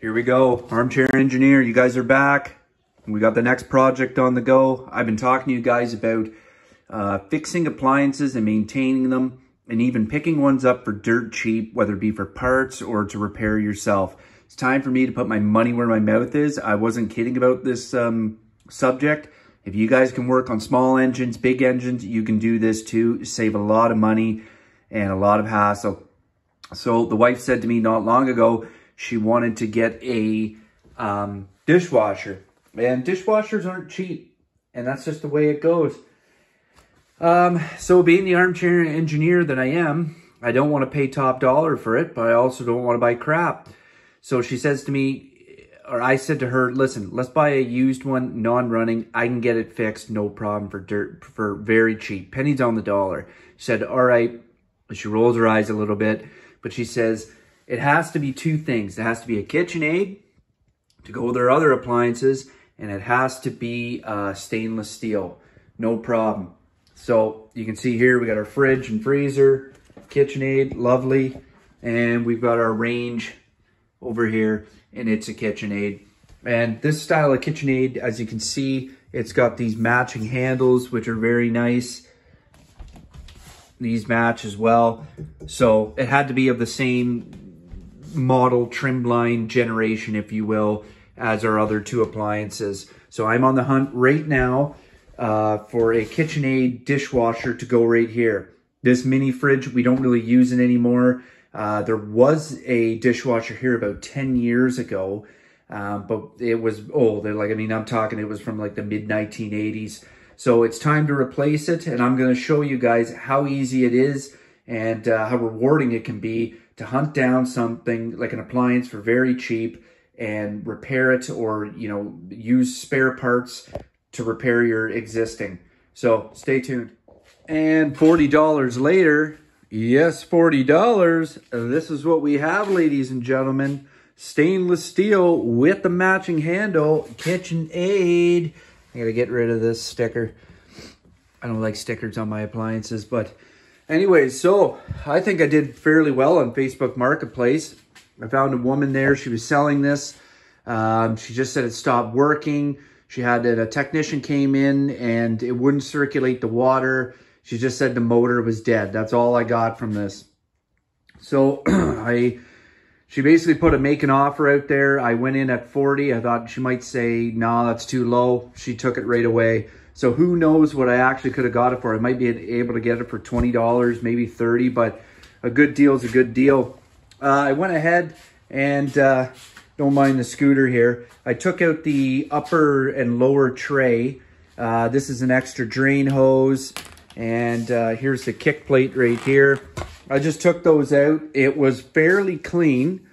Here we go. Armchair engineer, you guys are back. We got the next project on the go. I've been talking to you guys about uh, fixing appliances and maintaining them and even picking ones up for dirt cheap, whether it be for parts or to repair yourself. It's time for me to put my money where my mouth is. I wasn't kidding about this um, subject. If you guys can work on small engines, big engines, you can do this too. Save a lot of money and a lot of hassle. So the wife said to me not long ago, she wanted to get a um, dishwasher. And dishwashers aren't cheap. And that's just the way it goes. Um, so being the armchair engineer that I am, I don't want to pay top dollar for it, but I also don't want to buy crap. So she says to me, or I said to her, listen, let's buy a used one, non-running. I can get it fixed, no problem for dirt, for very cheap, pennies on the dollar. She said, all right. She rolls her eyes a little bit, but she says, it has to be two things. It has to be a KitchenAid to go with their other appliances, and it has to be uh, stainless steel. No problem. So you can see here, we got our fridge and freezer, KitchenAid, lovely. And we've got our range over here, and it's a KitchenAid. And this style of KitchenAid, as you can see, it's got these matching handles, which are very nice. These match as well. So it had to be of the same model trim line generation, if you will, as our other two appliances. So I'm on the hunt right now uh, for a KitchenAid dishwasher to go right here. This mini fridge, we don't really use it anymore. Uh, there was a dishwasher here about 10 years ago, um, but it was old. Like, I mean, I'm talking, it was from like the mid 1980s. So it's time to replace it. And I'm going to show you guys how easy it is and uh, how rewarding it can be to hunt down something like an appliance for very cheap and repair it or, you know, use spare parts to repair your existing. So stay tuned. And $40 later, yes, $40, this is what we have, ladies and gentlemen. Stainless steel with the matching handle, KitchenAid. I gotta get rid of this sticker. I don't like stickers on my appliances, but anyways, so I think I did fairly well on Facebook Marketplace. I found a woman there. She was selling this. Um, she just said it stopped working. She had that a technician came in and it wouldn't circulate the water. She just said the motor was dead. That's all I got from this. So I, she basically put a make an offer out there. I went in at 40. I thought she might say, no, nah, that's too low. She took it right away. So who knows what I actually could have got it for. I might be able to get it for $20, maybe 30 but a good deal is a good deal. Uh, I went ahead and uh, don't mind the scooter here. I took out the upper and lower tray. Uh, this is an extra drain hose. And uh, here's the kick plate right here. I just took those out. It was fairly clean.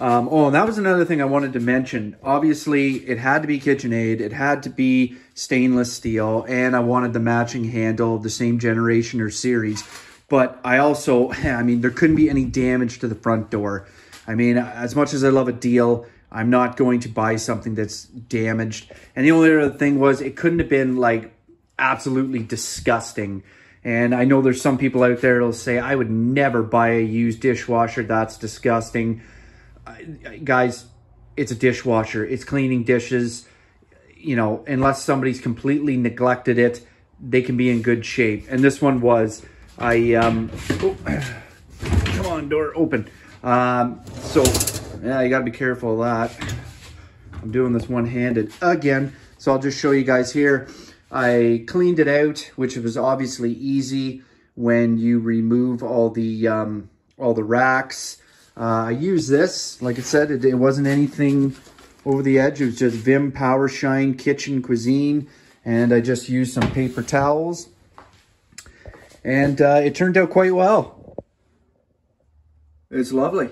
Um, oh, and that was another thing I wanted to mention. Obviously, it had to be KitchenAid. It had to be stainless steel. And I wanted the matching handle, the same generation or series. But I also, I mean, there couldn't be any damage to the front door. I mean, as much as I love a deal, I'm not going to buy something that's damaged. And the only other thing was it couldn't have been like absolutely disgusting. And I know there's some people out there that'll say, I would never buy a used dishwasher. That's disgusting. guys, it's a dishwasher. It's cleaning dishes. You know, unless somebody's completely neglected it, they can be in good shape. And this one was. I, um, oh, come on, door open. Um, so, yeah, you gotta be careful of that. I'm doing this one-handed again. So I'll just show you guys here. I cleaned it out, which was obviously easy when you remove all the um, all the racks. Uh, I use this, like I said, it, it, wasn't anything over the edge. It was just Vim Power Shine Kitchen Cuisine. And I just used some paper towels. And uh, it turned out quite well. It's lovely.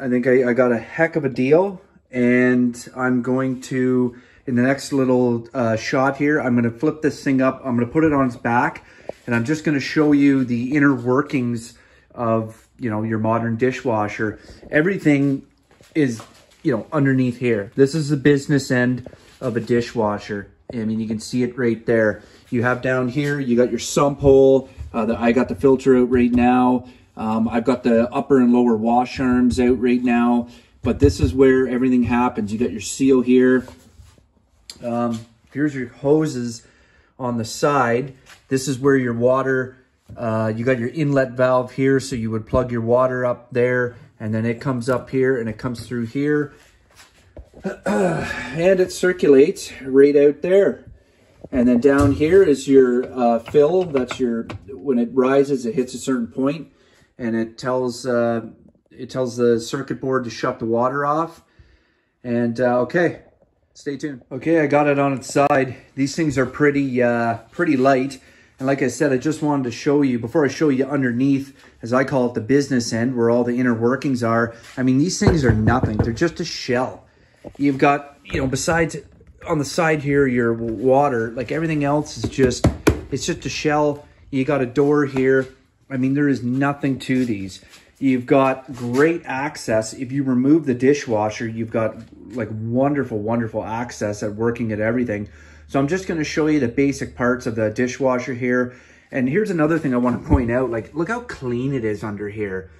I think I, I, got a heck of a deal and I'm going to, in the next little uh, shot here, I'm going to flip this thing up. I'm going to put it on its back and I'm just going to show you the inner workings of, you know, your modern dishwasher. Everything is, you know, underneath here. This is the business end of a dishwasher. I mean, you can see it right there. You have down here, you got your sump hole. Uh, I got the filter out right now. Um, I've got the upper and lower wash arms out right now. But this is where everything happens. You got your seal here. Um, here's your hoses on the side. This is where your water, uh, you got your inlet valve here. So you would plug your water up there and then it comes up here and it comes through here. and it circulates right out there. And then down here is your uh, fill. That's your, when it rises, it hits a certain point and it tells uh, it tells the circuit board to shut the water off. And uh, okay, stay tuned. Okay, I got it on its side. These things are pretty, uh, pretty light. And like I said, I just wanted to show you, before I show you underneath, as I call it, the business end, where all the inner workings are. I mean, these things are nothing. They're just a shell. You've got, you know, besides on the side here, your water, like everything else is just, it's just a shell. You got a door here. I mean, there is nothing to these. You've got great access. If you remove the dishwasher, you've got like wonderful, wonderful access at working at everything. So I'm just gonna show you the basic parts of the dishwasher here. And here's another thing I wanna point out, like look how clean it is under here.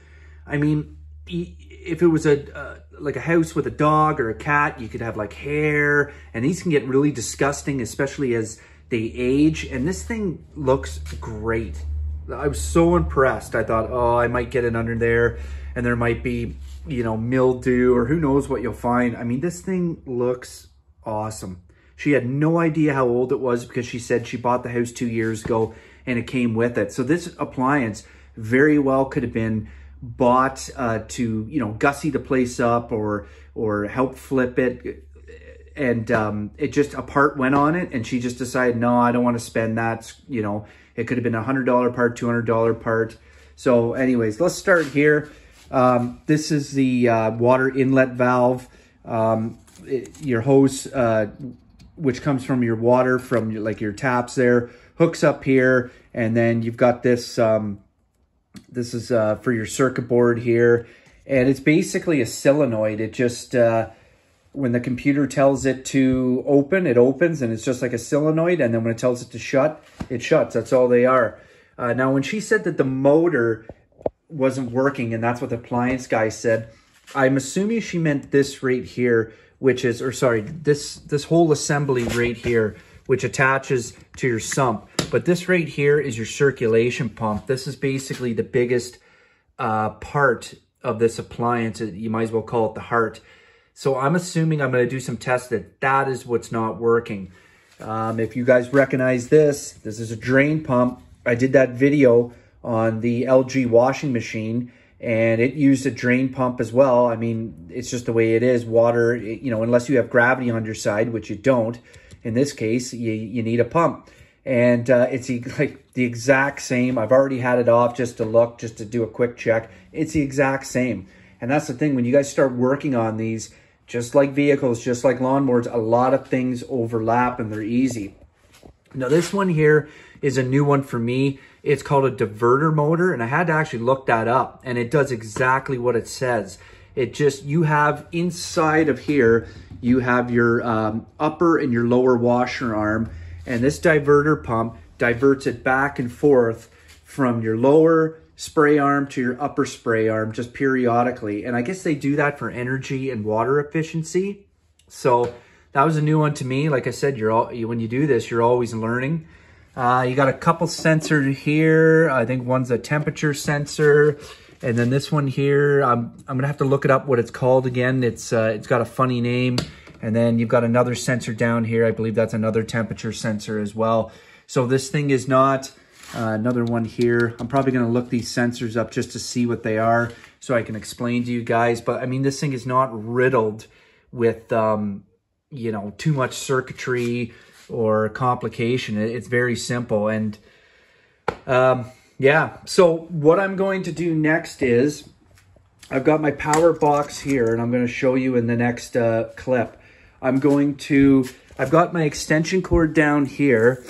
I mean, if it was a uh, like a house with a dog or a cat, you could have like hair and these can get really disgusting, especially as they age. And this thing looks great. I was so impressed. I thought, oh, I might get it under there and there might be, you know, mildew or who knows what you'll find. I mean, this thing looks awesome. She had no idea how old it was because she said she bought the house two years ago and it came with it. So this appliance very well could have been bought uh, to, you know, gussy the place up or, or help flip it. And um, it just, a part went on it and she just decided, no, I don't want to spend that, you know, it could have been a $100 part, $200 part. So anyways, let's start here. Um, this is the uh, water inlet valve. Um, it, your hose, uh, which comes from your water from your, like your taps there, hooks up here. And then you've got this, um, this is uh, for your circuit board here. And it's basically a solenoid. It just, uh, when the computer tells it to open, it opens and it's just like a solenoid. And then when it tells it to shut, it shuts. That's all they are. Uh, now, when she said that the motor wasn't working, and that's what the appliance guy said, I'm assuming she meant this right here, which is, or sorry, this, this whole assembly right here, which attaches to your sump. But this right here is your circulation pump. This is basically the biggest uh, part of this appliance. You might as well call it the heart. So I'm assuming I'm going to do some tests that that is what's not working. Um, if you guys recognize this, this is a drain pump. I did that video on the LG washing machine and it used a drain pump as well. I mean, it's just the way it is. Water, you know, unless you have gravity on your side, which you don't, in this case, you, you need a pump. And uh, it's like the exact same. I've already had it off just to look, just to do a quick check. It's the exact same. And that's the thing, when you guys start working on these, just like vehicles, just like lawnmowers, a lot of things overlap and they're easy. Now this one here is a new one for me. It's called a diverter motor and I had to actually look that up and it does exactly what it says. It just, you have inside of here, you have your um, upper and your lower washer arm and this diverter pump diverts it back and forth from your lower spray arm to your upper spray arm just periodically. And I guess they do that for energy and water efficiency. So that was a new one to me. Like I said, you're all, you when you do this, you're always learning. Uh, you got a couple sensors here. I think one's a temperature sensor. And then this one here, I'm, I'm gonna have to look it up what it's called again. It's uh, It's got a funny name. And then you've got another sensor down here. I believe that's another temperature sensor as well. So this thing is not uh, another one here. I'm probably to look these sensors up just to see what they are so I can explain to you guys. But I mean, this thing is not riddled with, um, you know, too much circuitry or complication. It's very simple. And um, yeah, so what I'm going to do next is I've got my power box here and I'm going to show you in the next uh, clip. I'm going to, I've got my extension cord down here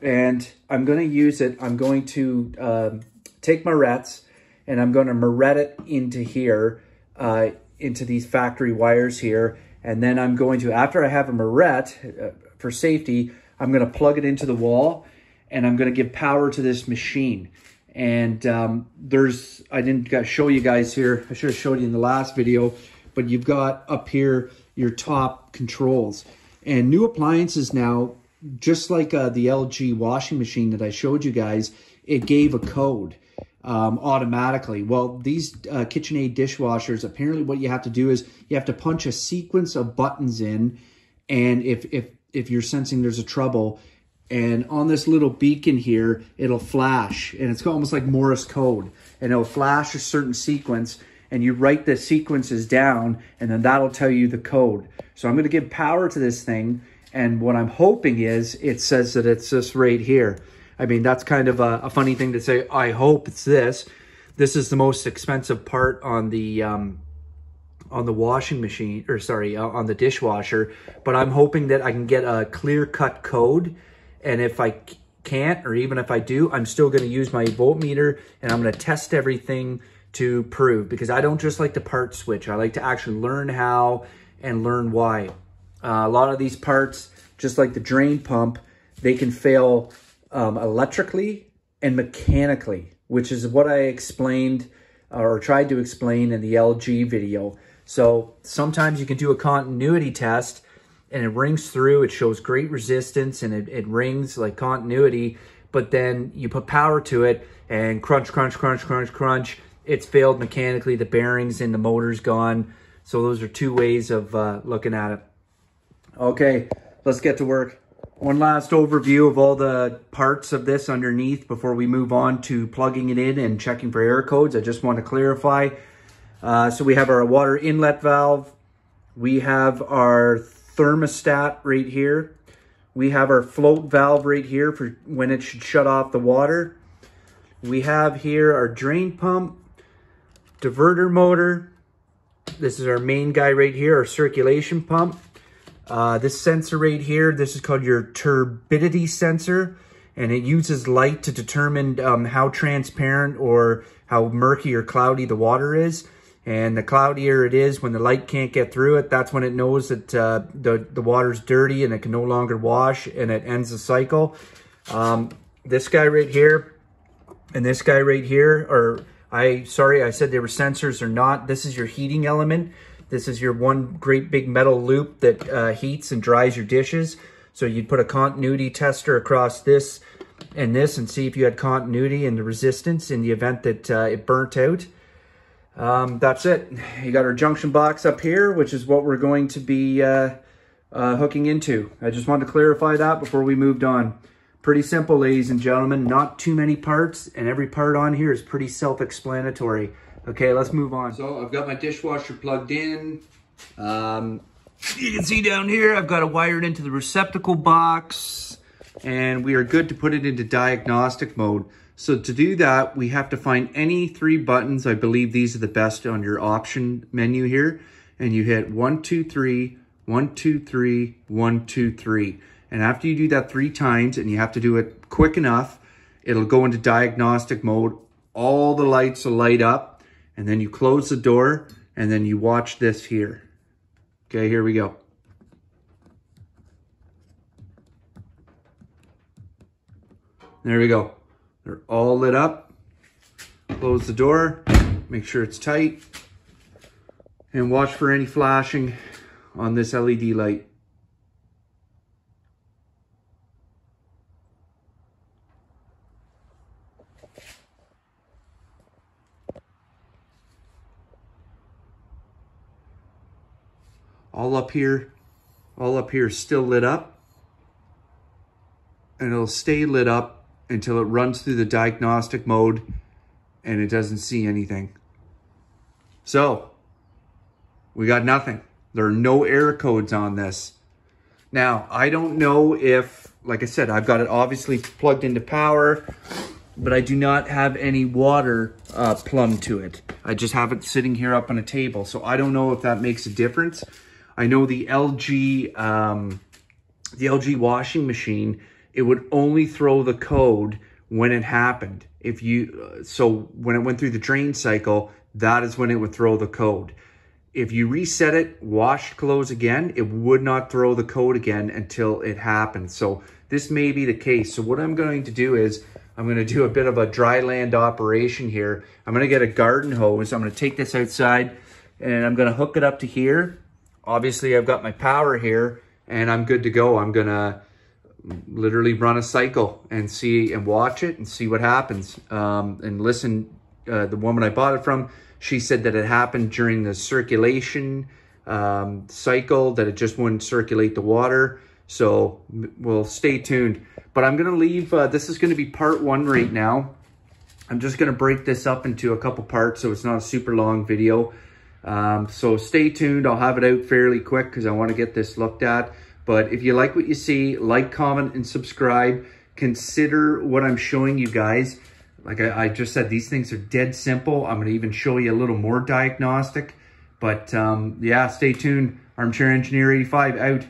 and I'm going to use it. I'm going to um, take my rets and I'm going to Marette it into here, uh, into these factory wires here. And then I'm going to, after I have a Marette uh, for safety, I'm going to plug it into the wall and I'm going to give power to this machine. And um, there's, I didn't show you guys here. I should have showed you in the last video, but you've got up here your top controls. And new appliances now, just like uh, the LG washing machine that I showed you guys, it gave a code um, automatically. Well, these uh, KitchenAid dishwashers, apparently what you have to do is you have to punch a sequence of buttons in. And if, if, if you're sensing there's a trouble, and on this little beacon here, it'll flash. And it's almost like Morse code. And it'll flash a certain sequence and you write the sequences down and then that'll tell you the code. So I'm going to give power to this thing. And what I'm hoping is it says that it's this right here. I mean, that's kind of a, a funny thing to say. I hope it's this. This is the most expensive part on the um, on the washing machine, or sorry, uh, on the dishwasher. But I'm hoping that I can get a clear cut code. And if I can't, or even if I do, I'm still going to use my voltmeter and I'm going to test everything to prove because I don't just like to part switch. I like to actually learn how and learn why. Uh, a lot of these parts, just like the drain pump, they can fail um, electrically and mechanically, which is what I explained or tried to explain in the LG video. So sometimes you can do a continuity test and it rings through, it shows great resistance and it, it rings like continuity, but then you put power to it and crunch, crunch, crunch, crunch, crunch, it's failed mechanically. The bearings and the motor's gone. So those are two ways of uh, looking at it. Okay, let's get to work. One last overview of all the parts of this underneath before we move on to plugging it in and checking for error codes. I just want to clarify. Uh, so we have our water inlet valve. We have our thermostat right here. We have our float valve right here for when it should shut off the water. We have here our drain pump diverter motor. This is our main guy right here, our circulation pump. Uh, this sensor right here, this is called your turbidity sensor, and it uses light to determine um, how transparent or how murky or cloudy the water is. And the cloudier it is, when the light can't get through it, that's when it knows that uh, the, the water's dirty and it can no longer wash and it ends the cycle. Um, this guy right here and this guy right here are I, sorry, I said they were sensors or not. This is your heating element. This is your one great big metal loop that uh, heats and dries your dishes. So you'd put a continuity tester across this and this and see if you had continuity and the resistance in the event that uh, it burnt out. Um, that's it. You got our junction box up here, which is what we're going to be uh, uh hooking into. I just wanted to clarify that before we moved on. Pretty simple, ladies and gentlemen. Not too many parts, and every part on here is pretty self-explanatory. Okay, let's move on. So I've got my dishwasher plugged in. Um, you can see down here, I've got it wired into the receptacle box, and we are good to put it into diagnostic mode. So to do that, we have to find any three buttons. I believe these are the best on your option menu here. And you hit one, two, three, one, two, three, one, two, three. And after you do that three times, and you have to do it quick enough, it'll go into diagnostic mode. All the lights will light up, and then you close the door, and then you watch this here. Okay, here we go. There we go. They're all lit up. Close the door, make sure it's tight, and watch for any flashing on this LED light. all up here, all up here still lit up. And it'll stay lit up until it runs through the diagnostic mode and it doesn't see anything. So, we got nothing. There are no error codes on this. Now, I don't know if, like I said, I've got it obviously plugged into power, but I do not have any water uh, plumbed to it. I just have it sitting here up on a table. So I don't know if that makes a difference. I know the LG, um, the LG washing machine, it would only throw the code when it happened. If you, so when it went through the drain cycle, that is when it would throw the code. If you reset it, washed clothes again, it would not throw the code again until it happened. So this may be the case. So what I'm going to do is I'm going to do a bit of a dry land operation here. I'm going to get a garden hose. I'm going to take this outside and I'm gonna hook it up to here. Obviously I've got my power here and I'm good to go. I'm gonna literally run a cycle and see and watch it and see what happens. Um, and listen, uh, the woman I bought it from, she said that it happened during the circulation um, cycle, that it just wouldn't circulate the water. So we'll stay tuned. But I'm gonna leave, uh, this is gonna be part one right now. I'm just gonna break this up into a couple parts so it's not a super long video. Um, so stay tuned. I'll have it out fairly quick because I want to get this looked at. But if you like what you see, like, comment, and subscribe. Consider what I'm showing you guys. Like I, I just said, these things are dead simple. I'm going to even show you a little more diagnostic. But um, yeah, stay tuned. Armchair Engineer 85 out.